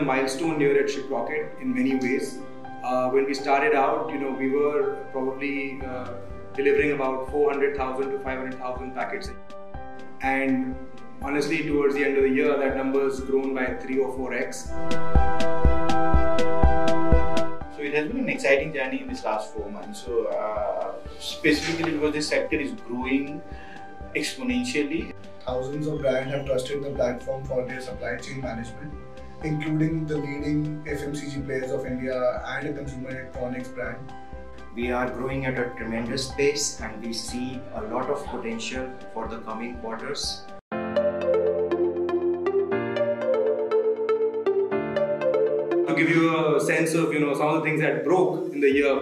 milestone year at ShipRocket in many ways. Uh, when we started out, you know, we were probably uh, delivering about 400,000 to 500,000 packets. And honestly, towards the end of the year, that number has grown by 3 or 4x. So it has been an exciting journey in this last four months. So uh, specifically because this sector is growing exponentially. Thousands of brands have trusted the platform for their supply chain management, including the leading FMCG players of India and a consumer electronics brand. We are growing at a tremendous pace and we see a lot of potential for the coming quarters. To give you a sense of you know some of the things that broke in the year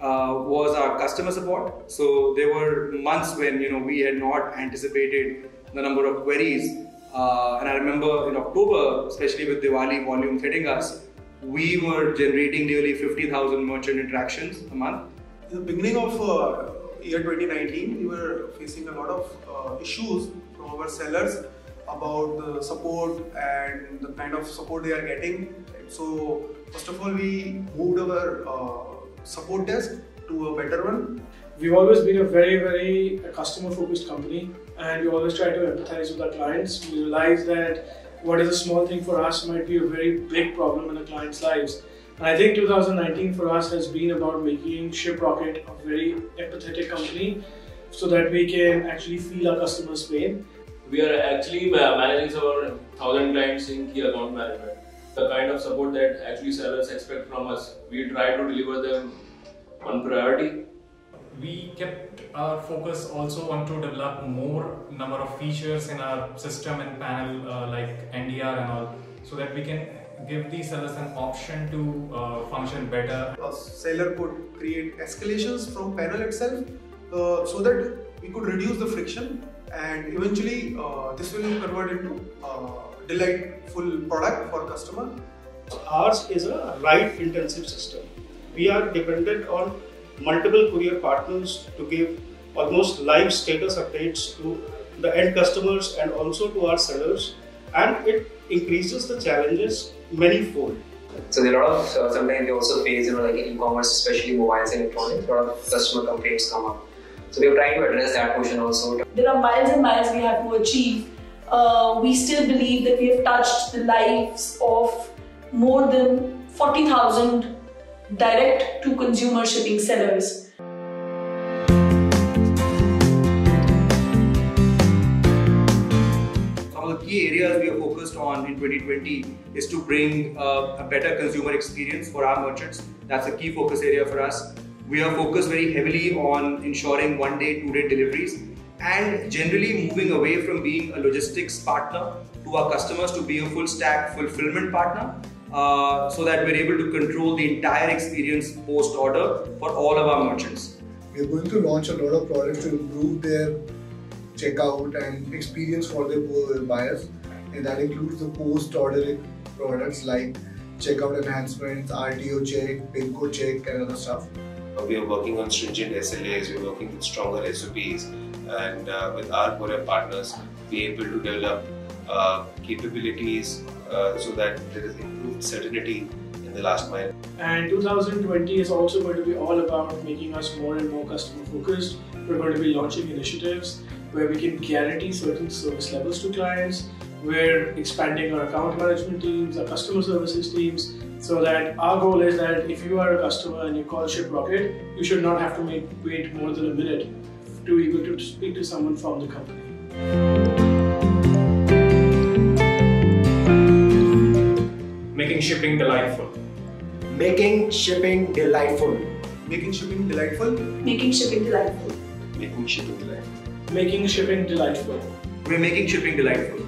uh, was our customer support. So there were months when you know we had not anticipated the number of queries, uh, and I remember in October, especially with Diwali volume hitting us, we were generating nearly 50,000 merchant interactions a month. In the beginning of uh, year 2019, we were facing a lot of uh, issues from our sellers about the support and the kind of support they are getting. So, first of all, we moved our uh, support desk to a better one. We've always been a very, very customer focused company and we always try to empathize with our clients. We realize that what is a small thing for us might be a very big problem in a client's lives. And I think 2019 for us has been about making ShipRocket a very empathetic company so that we can actually feel our customers' pain. We are actually managing our 1000 clients in key account management. The kind of support that actually sellers expect from us, we try to deliver them on priority. We kept our focus also on to develop more number of features in our system and panel uh, like NDR and all so that we can give the sellers an option to uh, function better. A seller could create escalations from panel itself uh, so that we could reduce the friction and eventually uh, this will convert into uh, delightful product for customer. Ours is a ride intensive system. We are dependent on multiple courier partners to give almost live status updates to the end customers and also to our sellers and it increases the challenges many-fold. So there are a lot of uh, sometimes we also face you know like in e-commerce, especially mobiles and electronics, a lot of customer complaints come up. So we are trying to address that portion also. There are miles and miles we have to achieve. Uh, we still believe that we have touched the lives of more than 40,000 direct to consumer shipping sellers. Some of the key areas we are focused on in 2020 is to bring uh, a better consumer experience for our merchants. That's a key focus area for us. We are focused very heavily on ensuring one day, two day deliveries and generally moving away from being a logistics partner to our customers to be a full stack fulfillment partner uh, so that we're able to control the entire experience post order for all of our merchants. We're going to launch a lot of products to improve their checkout and experience for their buyers and that includes the post-order products like checkout enhancements, RTO check, PIN code check and other stuff. Uh, we are working on stringent SLAs, we are working with stronger SOPs and uh, with our courier partners be able to develop uh, capabilities uh, so that there is improved certainty in the last mile. And 2020 is also going to be all about making us more and more customer focused. We're going to be launching initiatives where we can guarantee certain service levels to clients. We're expanding our account management teams, our customer services teams, so that our goal is that if you are a customer and you call ShipRocket, you should not have to wait more than a minute to be able to speak to someone from the company. Making shipping delightful. Making shipping delightful. Making shipping delightful. Making shipping delightful. Making shipping delightful making shipping delightful. We're making shipping delightful.